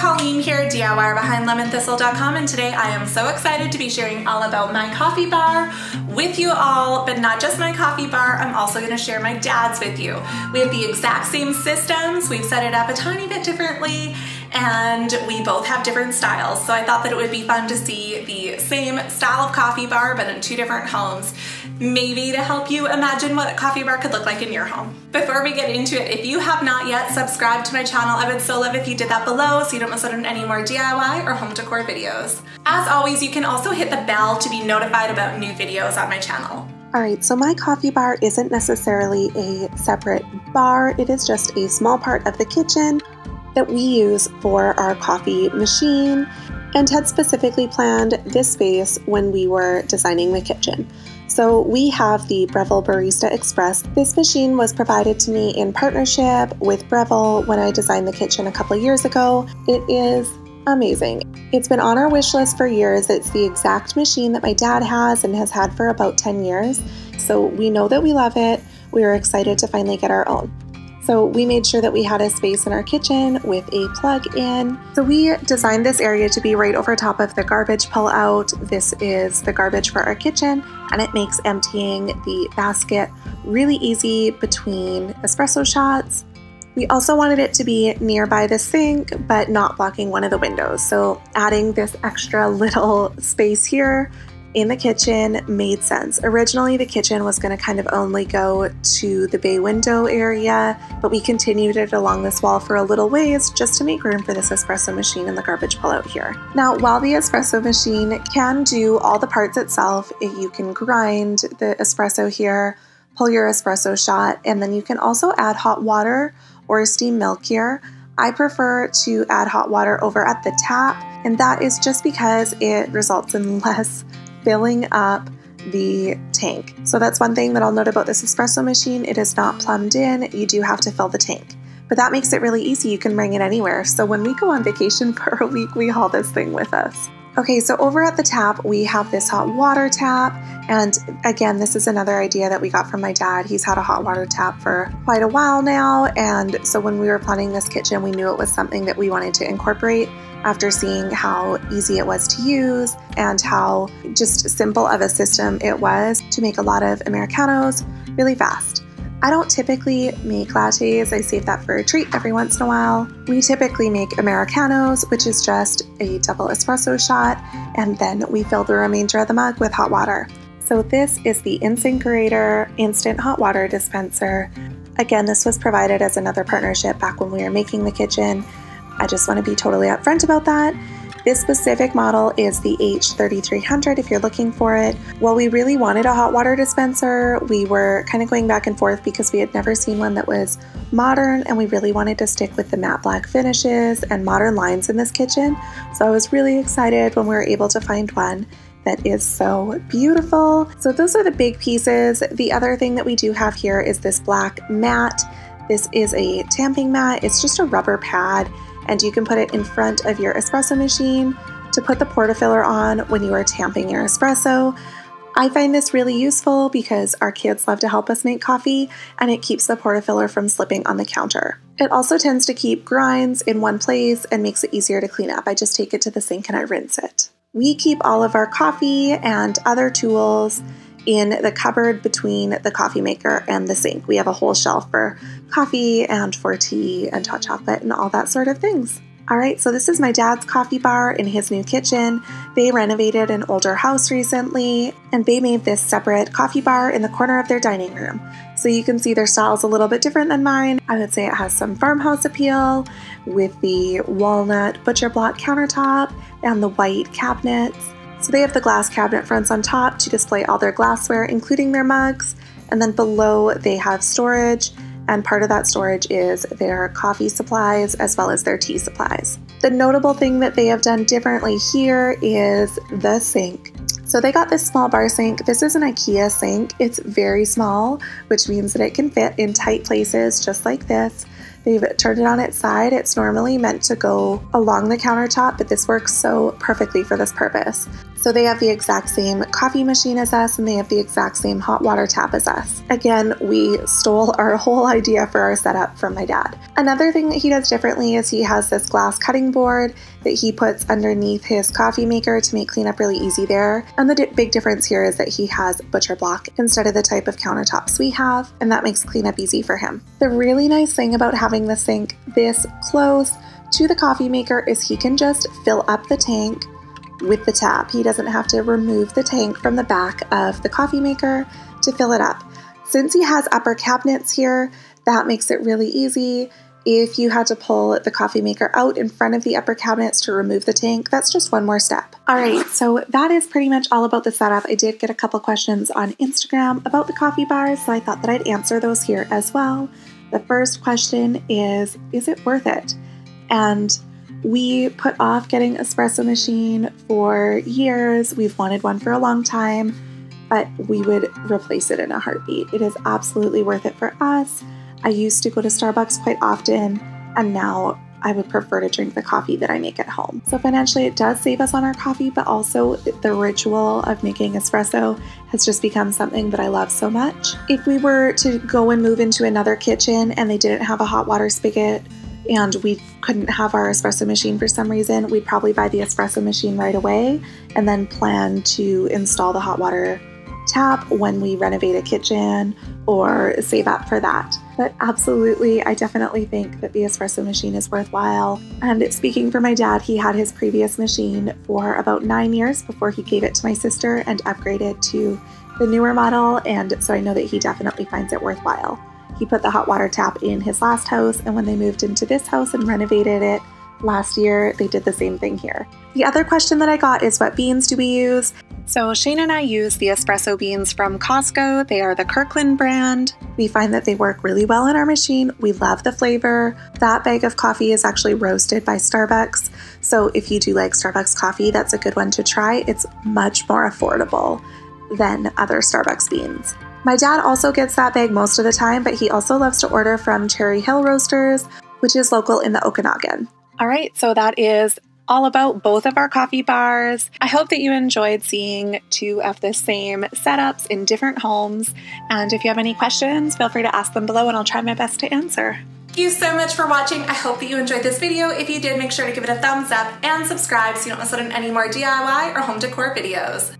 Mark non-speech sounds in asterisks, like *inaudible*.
Colleen here, DIYer behind lemonthistle.com, and today I am so excited to be sharing all about my coffee bar with you all, but not just my coffee bar, I'm also gonna share my dad's with you. We have the exact same systems, we've set it up a tiny bit differently, and we both have different styles. So I thought that it would be fun to see the same style of coffee bar, but in two different homes, maybe to help you imagine what a coffee bar could look like in your home. Before we get into it, if you have not yet subscribed to my channel, I would so love if you did that below so you don't miss out on any more DIY or home decor videos. As always, you can also hit the bell to be notified about new videos on my channel. All right, so my coffee bar isn't necessarily a separate bar. It is just a small part of the kitchen that we use for our coffee machine and had specifically planned this space when we were designing the kitchen. So we have the Breville Barista Express. This machine was provided to me in partnership with Breville when I designed the kitchen a couple years ago. It is amazing. It's been on our wish list for years. It's the exact machine that my dad has and has had for about 10 years. So we know that we love it. We are excited to finally get our own. So we made sure that we had a space in our kitchen with a plug in. So we designed this area to be right over top of the garbage pull out. This is the garbage for our kitchen and it makes emptying the basket really easy between espresso shots. We also wanted it to be nearby the sink, but not blocking one of the windows. So adding this extra little *laughs* space here in the kitchen made sense. Originally, the kitchen was going to kind of only go to the bay window area, but we continued it along this wall for a little ways just to make room for this espresso machine and the garbage pullout here. Now, while the espresso machine can do all the parts itself, you can grind the espresso here, pull your espresso shot, and then you can also add hot water or steam milk here. I prefer to add hot water over at the tap, and that is just because it results in *laughs* less filling up the tank. So that's one thing that I'll note about this espresso machine. It is not plumbed in. You do have to fill the tank. But that makes it really easy. You can bring it anywhere. So when we go on vacation *laughs* for a week, we haul this thing with us. Okay, so over at the tap, we have this hot water tap. And again, this is another idea that we got from my dad. He's had a hot water tap for quite a while now. And so when we were planning this kitchen, we knew it was something that we wanted to incorporate after seeing how easy it was to use and how just simple of a system it was to make a lot of Americanos really fast. I don't typically make lattes, I save that for a treat every once in a while. We typically make Americanos, which is just a double espresso shot, and then we fill the remainder of the mug with hot water. So, this is the InSinkErator Instant Hot Water Dispenser. Again, this was provided as another partnership back when we were making the kitchen I just want to be totally upfront about that. This specific model is the H3300 if you're looking for it. While we really wanted a hot water dispenser, we were kind of going back and forth because we had never seen one that was modern and we really wanted to stick with the matte black finishes and modern lines in this kitchen. So I was really excited when we were able to find one that is so beautiful. So those are the big pieces. The other thing that we do have here is this black mat. This is a tamping mat. It's just a rubber pad and you can put it in front of your espresso machine to put the portafilter on when you are tamping your espresso. I find this really useful because our kids love to help us make coffee and it keeps the portafilter from slipping on the counter. It also tends to keep grinds in one place and makes it easier to clean up. I just take it to the sink and I rinse it. We keep all of our coffee and other tools in the cupboard between the coffee maker and the sink. We have a whole shelf for coffee and for tea and hot chocolate and all that sort of things. All right, so this is my dad's coffee bar in his new kitchen. They renovated an older house recently and they made this separate coffee bar in the corner of their dining room. So you can see their style is a little bit different than mine. I would say it has some farmhouse appeal with the walnut butcher block countertop and the white cabinets. So they have the glass cabinet fronts on top to display all their glassware, including their mugs. And then below they have storage, and part of that storage is their coffee supplies as well as their tea supplies. The notable thing that they have done differently here is the sink. So they got this small bar sink. This is an IKEA sink. It's very small, which means that it can fit in tight places just like this. They've turned it on its side. It's normally meant to go along the countertop, but this works so perfectly for this purpose. So they have the exact same coffee machine as us and they have the exact same hot water tap as us. Again, we stole our *laughs* whole idea for our setup from my dad. Another thing that he does differently is he has this glass cutting board that he puts underneath his coffee maker to make cleanup really easy there. And the di- big difference here is that he has butcher block instead of the type of countertops we have, and that makes cleanup easy for him. The really nice thing about having the sink this close to the coffee maker is he can just fill up the tank with the tap. He doesn't have to remove the tank from the back of the coffee maker to fill it up. Since he has upper cabinets here, that makes it really easy. If you had to pull the coffee maker out in front of the upper cabinets to remove the tank, that's just one more step. All right, so that is pretty much all about the setup. I did get a couple questions on Instagram about the coffee bars, so I thought that I'd answer those here as well. The first question is Is it worth it? And we put off getting espresso machine for years. We've wanted one for a long time, but we would replace it in a heartbeat. It is absolutely worth it for us. I used to go to Starbucks quite often, and now I would prefer to drink the coffee that I make at home. So financially, it does save us on our coffee, but also the ritual of making espresso has just become something that I love so much. If we were to go and move into another kitchen and they didn't have a hot water spigot, and we couldn't have our espresso machine for some reason, we'd probably buy the espresso machine right away and then plan to install the hot water tap when we renovate a kitchen or save up for that. But absolutely, I definitely think that the espresso machine is worthwhile. And speaking for my dad, he had his previous machine for about nine years before he gave it to my sister and upgraded to the newer model. And so I know that he definitely finds it worthwhile. He put the hot water tap in his last house, and when they moved into this house and renovated it last year, they did the same thing here. The other question that I got is what beans do we use? So Shane and I use the espresso beans from Costco. They are the Kirkland brand. We find that they work really well in our machine. We love the flavor. That bag of coffee is actually roasted by Starbucks. So if you do like Starbucks coffee, that's a good one to try. It's much more affordable than other Starbucks beans. My dad also gets that bag most of the time, but he also loves to order from Cherry Hill Roasters, which is local in the Okanagan. All right, so that is all about both of our coffee bars. I hope that you enjoyed seeing two of the same setups in different homes. And if you have any questions, feel free to ask them below and I'll try my best to answer. Thank you so much for watching. I hope that you enjoyed this video. If you did, make sure to give it a thumbs up and subscribe so you don't miss out on any more DIY or home decor videos.